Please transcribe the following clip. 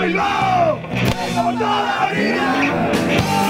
Bilbao! ¡Como toda la vida!